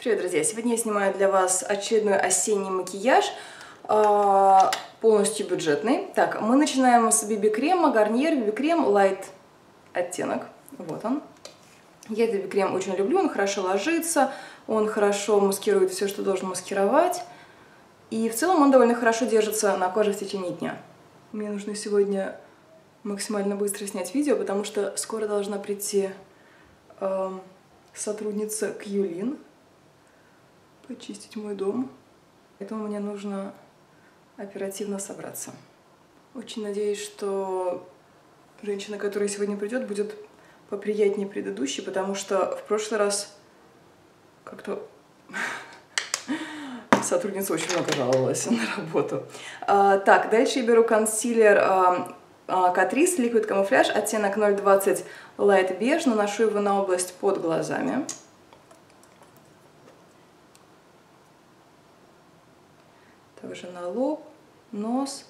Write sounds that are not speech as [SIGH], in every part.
Привет, друзья! Сегодня я снимаю для вас очередной осенний макияж, а, полностью бюджетный. Так, мы начинаем с BB-крема, Garnier BB-крем Light оттенок. Вот он. Я этот BB-крем очень люблю, он хорошо ложится, он хорошо маскирует все, что должен маскировать. И в целом он довольно хорошо держится на коже в течение дня. Мне нужно сегодня максимально быстро снять видео, потому что скоро должна прийти э, сотрудница Кьюлин, почистить мой дом. Поэтому мне нужно оперативно собраться. Очень надеюсь, что женщина, которая сегодня придет, будет поприятнее предыдущей, потому что в прошлый раз как-то [LAUGHS] сотрудница очень много жаловалась на работу. А, так, дальше я беру консилер а, а, Catrice Liquid Camouflage, оттенок 020 Light Beige, наношу его на область под глазами. На лоб, нос,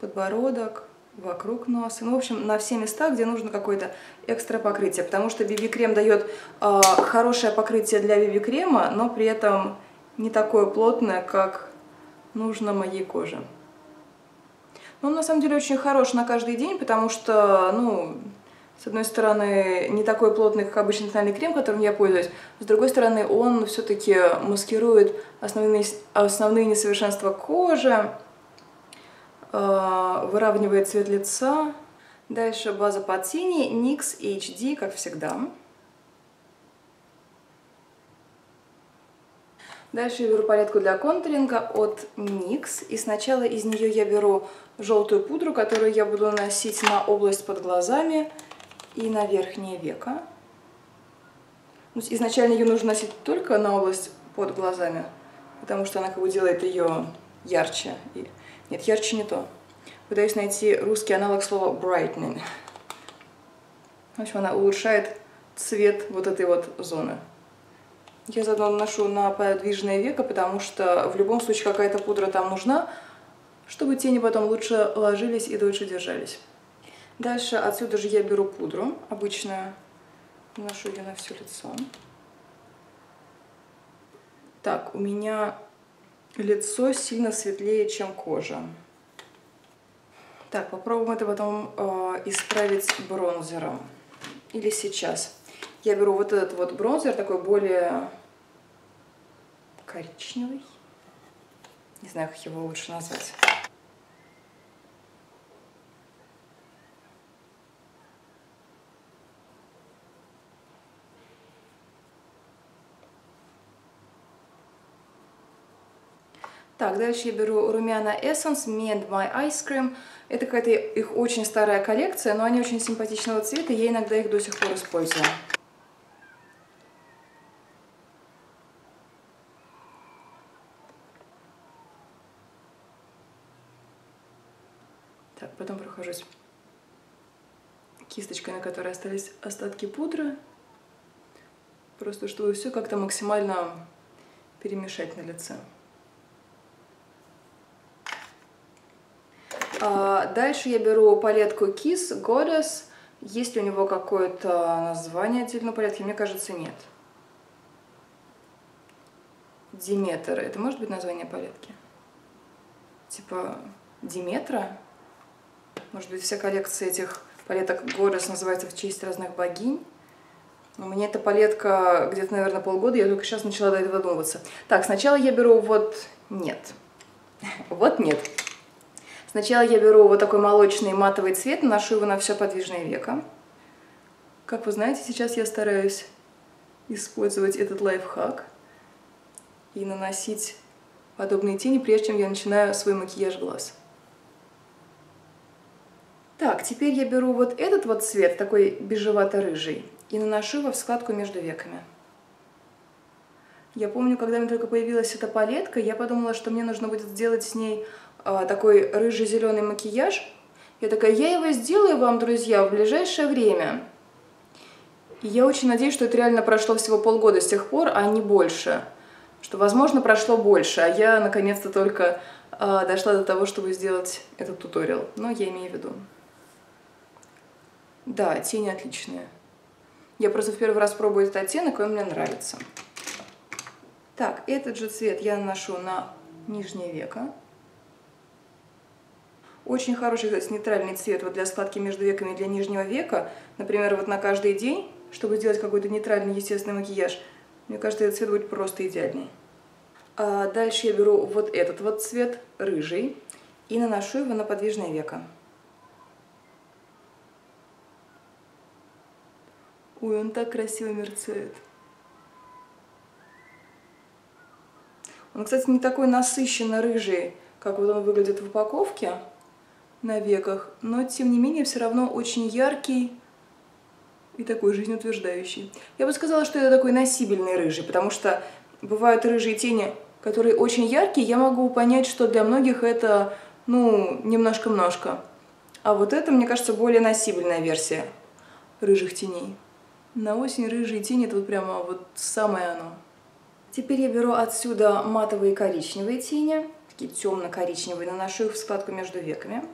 подбородок, вокруг носа. Ну, в общем, на все места, где нужно какое-то экстра покрытие, потому что BB-крем дает э, хорошее покрытие для BB-крема, но при этом не такое плотное, как нужно моей коже. Он на самом деле очень хорош на каждый день, потому что, ну, с одной стороны, не такой плотный, как обычный тональный крем, которым я пользуюсь. С другой стороны, он все-таки маскирует основные, основные несовершенства кожи, э, выравнивает цвет лица. Дальше база под тени NYX HD, как всегда. Дальше я беру палетку для контуринга от NYX. И сначала из нее я беру желтую пудру, которую я буду наносить на область под глазами и на верхнее веко. Изначально ее нужно носить только на область под глазами, потому что она как бы делает ее ярче. Нет, ярче не то. Пытаюсь найти русский аналог слова brightening. В общем, она улучшает цвет вот этой вот зоны. Я заодно наношу на подвижное веко, потому что в любом случае какая-то пудра там нужна, чтобы тени потом лучше ложились и дольше держались. Дальше отсюда же я беру пудру обычную, наношу ее на все лицо. Так, у меня лицо сильно светлее, чем кожа. Так, попробуем это потом э, исправить бронзером. Или сейчас. Я беру вот этот вот бронзер, такой более коричневый. Не знаю, как его лучше назвать. Так, дальше я беру румяна Essence Mend My Ice Cream. Это какая-то их очень старая коллекция, но они очень симпатичного цвета, я иногда их до сих пор использую. Так, потом прохожусь кисточкой, на которой остались остатки пудры. Просто чтобы все как-то максимально перемешать на лице. Дальше я беру палетку Kiss Goddess. Есть ли у него какое-то название отдельной палетки? Мне кажется, нет. Диметр. Это может быть название палетки? Типа Диметра? Может быть, вся коллекция этих палеток Goddess называется в честь разных богинь? У меня эта палетка где-то, наверное, полгода, я только сейчас начала до этого додумываться. Так, сначала я беру вот... Нет. [LAUGHS] Вот нет. Сначала я беру вот такой молочный матовый цвет, наношу его на все подвижное веко. Как вы знаете, сейчас я стараюсь использовать этот лайфхак и наносить подобные тени, прежде чем я начинаю свой макияж глаз. Так, теперь я беру вот этот вот цвет, такой бежевато-рыжий, и наношу его в складку между веками. Я помню, когда мне только появилась эта палетка, я подумала, что мне нужно будет сделать с ней такой рыжий-зеленый макияж. Я такая, я его сделаю вам, друзья, в ближайшее время. И я очень надеюсь, что это реально прошло всего полгода с тех пор, а не больше. Что, возможно, прошло больше, а я наконец-то только э, дошла до того, чтобы сделать этот туториал. Но я имею в виду. Да, тени отличные. Я просто в первый раз пробую этот оттенок, и он мне нравится. Так, этот же цвет я наношу на нижнее веко. Очень хороший, кстати, нейтральный цвет вот для складки между веками для нижнего века. Например, вот на каждый день, чтобы сделать какой-то нейтральный естественный макияж. Мне кажется, этот цвет будет просто идеальный. А дальше я беру вот этот вот цвет, рыжий, и наношу его на подвижное веко. Ой, он так красиво мерцает. Он, кстати, не такой насыщенно рыжий, как вот он выглядит в упаковке на веках, но тем не менее все равно очень яркий и такой жизнеутверждающий. Я бы сказала, что это такой носибельный рыжий, потому что бывают рыжие тени, которые очень яркие, я могу понять, что для многих это, ну, немножко-множко. А вот это, мне кажется, более носибельная версия рыжих теней. На осень рыжие тени это вот прямо вот самое оно. Теперь я беру отсюда матовые коричневые тени, такие темно-коричневые, наношу их в складку между веками.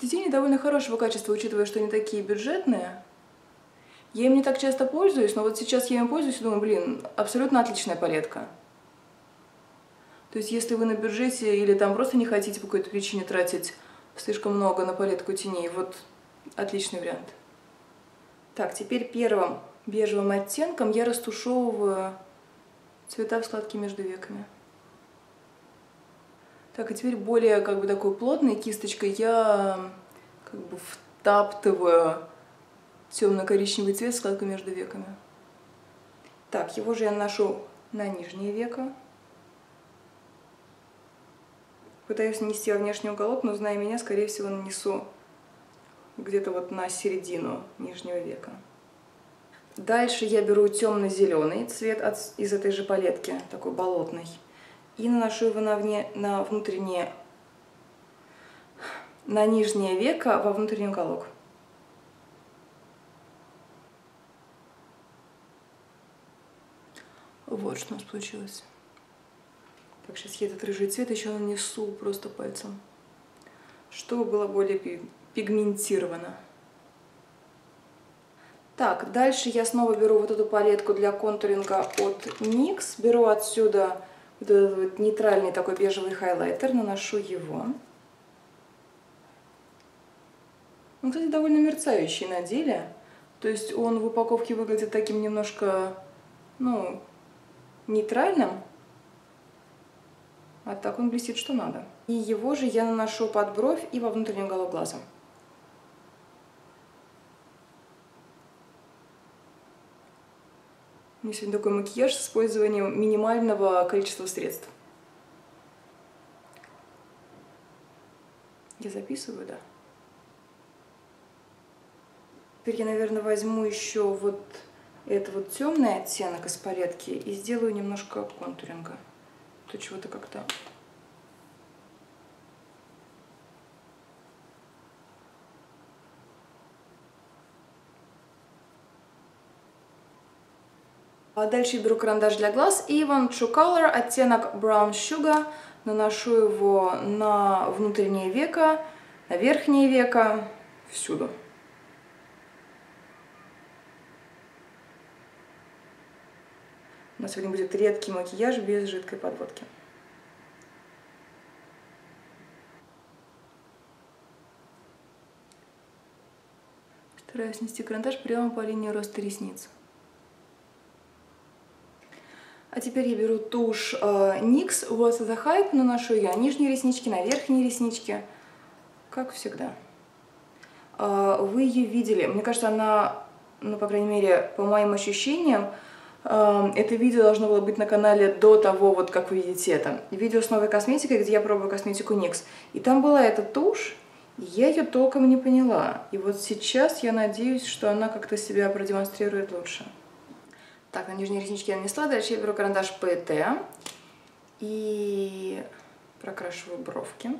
Тени довольно хорошего качества, учитывая, что они такие бюджетные. Я им не так часто пользуюсь, но вот сейчас я им пользуюсь и думаю, блин, абсолютно отличная палетка. То есть если вы на бюджете или там просто не хотите по какой-то причине тратить слишком много на палетку теней, вот отличный вариант. Так, теперь первым бежевым оттенком я растушевываю цвета в складке между веками. Так, и теперь более как бы такой плотной кисточкой я как бы втаптываю темно-коричневый цвет складку между веками. Так, его же я наношу на нижнее веко. Пытаюсь нанести во внешний уголок, но, зная меня, скорее всего, нанесу где-то вот на середину нижнего века. Дальше я беру темно-зеленый цвет от, из этой же палетки, такой болотный, и наношу его на, вне, на внутреннее, на нижнее веко во внутренний уголок. Вот что у нас получилось. Так, сейчас я этот рыжий цвет еще нанесу просто пальцем, чтобы было более пигментировано. Так, дальше я снова беру вот эту палетку для контуринга от NYX. Беру отсюда вот этот вот нейтральный такой бежевый хайлайтер, наношу его. Он, кстати, довольно мерцающий на деле. То есть он в упаковке выглядит таким немножко, ну, нейтральным. А так он блестит, что надо. И его же я наношу под бровь и во внутренний уголок глаза. Меня сегодня такой макияж с использованием минимального количества средств. Я записываю, да. Теперь я, наверное, возьму еще вот этот вот темный оттенок из палетки и сделаю немножко контуринга то чего-то как-то... А дальше беру карандаш для глаз Avon True Color, оттенок Brown Sugar. Наношу его на внутреннее веко, на верхнее веко, всюду. У нас сегодня будет редкий макияж без жидкой подводки. Стараюсь нести карандаш прямо по линии роста ресниц. А теперь я беру тушь э, NYX What's the Hype, наношу я нижние реснички на верхние реснички, как всегда. Э, вы ее видели, мне кажется, она, ну, по крайней мере, по моим ощущениям, это видео должно было быть на канале до того, вот как вы видите это. Видео с новой косметикой, где я пробую косметику NYX. И там была эта тушь, я ее толком не поняла. И вот сейчас я надеюсь, что она как-то себя продемонстрирует лучше. Так, на нижние реснички я нанесла. Дальше я беру карандаш PET и прокрашиваю бровки.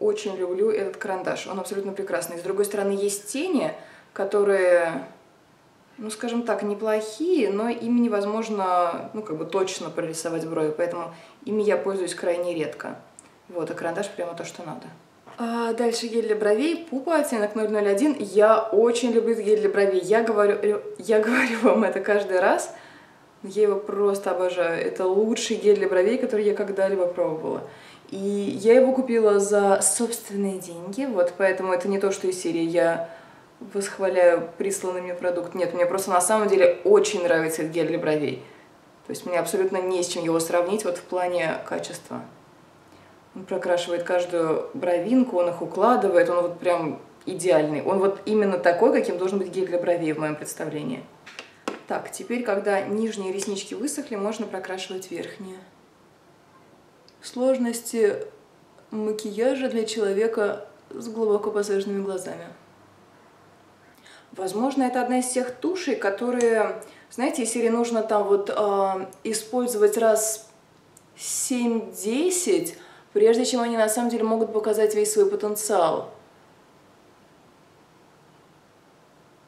Очень люблю этот карандаш, он абсолютно прекрасный. С другой стороны, есть тени, которые, ну, скажем так, неплохие, но ими невозможно, ну, как бы точно прорисовать брови, поэтому ими я пользуюсь крайне редко. Вот, а карандаш прямо то, что надо. А дальше гель для бровей, пупа, оттенок 001. Я очень люблю гель для бровей. Я говорю, я [LAUGHS] говорю вам это каждый раз. Я его просто обожаю. Это лучший гель для бровей, который я когда-либо пробовала. И я его купила за собственные деньги, вот поэтому это не то, что из серии я восхваляю присланный мне продукт. Нет, мне просто на самом деле очень нравится этот гель для бровей. То есть мне абсолютно не с чем его сравнить вот в плане качества. Он прокрашивает каждую бровинку, он их укладывает, он вот прям идеальный. Он вот именно такой, каким должен быть гель для бровей в моем представлении. Так, теперь, когда нижние реснички высохли, можно прокрашивать верхние. Сложности макияжа для человека с глубоко посаженными глазами. Возможно, это одна из тех тушей, которые, знаете, если нужно там вот э, использовать раз 7-10, прежде чем они на самом деле могут показать весь свой потенциал.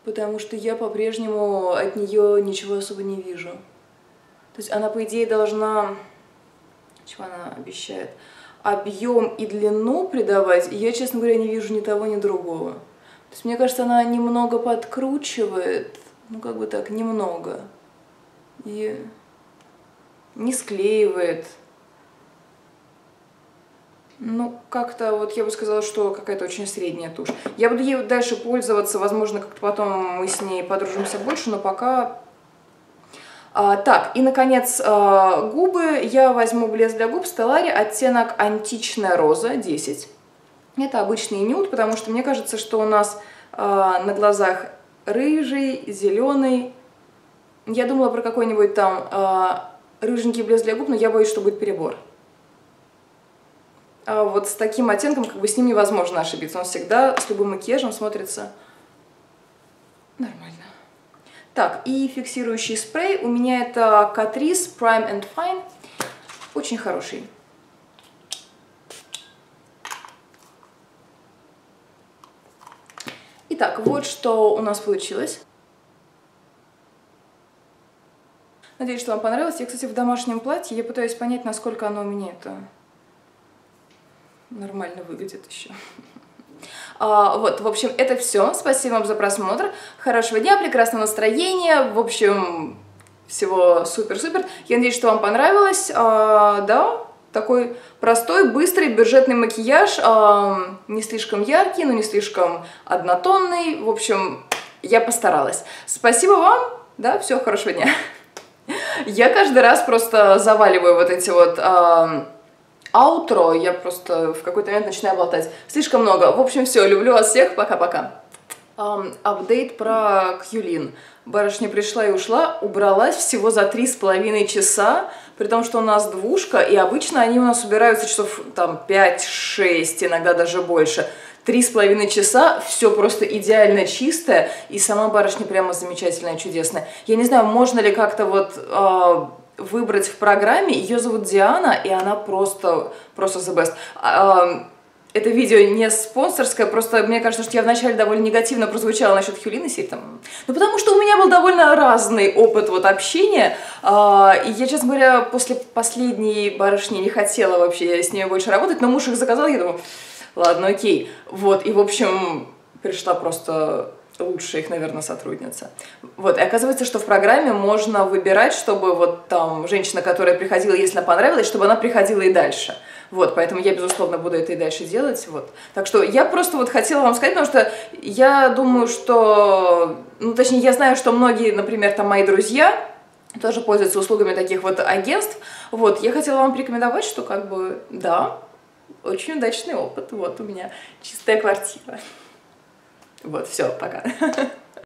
Потому что я по-прежнему от нее ничего особо не вижу. То есть она, по идее, должна... Чего она обещает? Объем и длину придавать, и я, честно говоря, не вижу ни того, ни другого. То есть мне кажется, она немного подкручивает, ну как бы так, немного. И не склеивает. Ну, как-то вот я бы сказала, что какая-то очень средняя тушь. Я буду ей дальше пользоваться, возможно, как-то потом мы с ней подружимся больше, но пока... А, так, и, наконец, а, губы. Я возьму блеск для губ Stellari, оттенок античная роза, 10. Это обычный нюд, потому что мне кажется, что у нас а, на глазах рыжий, зеленый. Я думала про какой-нибудь там а, рыженький блеск для губ, но я боюсь, что будет перебор. А вот с таким оттенком как бы с ним невозможно ошибиться. Он всегда с любым макияжем смотрится нормально. Так, и фиксирующий спрей. У меня это Catrice Prime and Fine. Очень хороший. Итак, вот что у нас получилось. Надеюсь, что вам понравилось. Я, кстати, в домашнем платье. Я пытаюсь понять, насколько оно у меня это нормально выглядит еще. А, вот, в общем, это все. Спасибо вам за просмотр. Хорошего дня, прекрасного настроения. В общем, всего супер-супер. Я надеюсь, что вам понравилось. А, да, такой простой, быстрый, бюджетный макияж. А, не слишком яркий, но не слишком однотонный. В общем, я постаралась. Спасибо вам. Да, все, хорошего дня. Я каждый раз просто заваливаю вот эти вот... А, аутро, я просто в какой-то момент начинаю болтать. Слишком много. В общем, все, люблю вас всех, пока-пока. Um, апдейт про Кьюлин. Барышня пришла и ушла, убралась всего за три с половиной часа, при том, что у нас двушка, и обычно они у нас убираются часов там 5-6, иногда даже больше. Три с половиной часа, все просто идеально чистое, и сама барышня прямо замечательная, чудесная. Я не знаю, можно ли как-то вот... Э, выбрать в программе. Ее зовут Диана, и она просто, просто the best. А, это видео не спонсорское, просто мне кажется, что я вначале довольно негативно прозвучала насчет Хюлины Силь, там, ну потому что у меня был довольно разный опыт вот общения, а, и я, честно говоря, после последней барышни не хотела вообще с ней больше работать, но муж их заказал, я думаю, ладно, окей, вот, и в общем пришла просто лучшая их, наверное, сотрудница. Вот, и оказывается, что в программе можно выбирать, чтобы вот там женщина, которая приходила, если она понравилась, чтобы она приходила и дальше. Вот, поэтому я, безусловно, буду это и дальше делать, вот. Так что я просто вот хотела вам сказать, потому что я думаю, что, ну, точнее, я знаю, что многие, например, там мои друзья, тоже пользуются услугами таких вот агентств, вот, я хотела вам порекомендовать, что, как бы, да, очень удачный опыт, вот, у меня чистая квартира. Вот, все, пока. [LAUGHS]